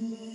Mm-hmm.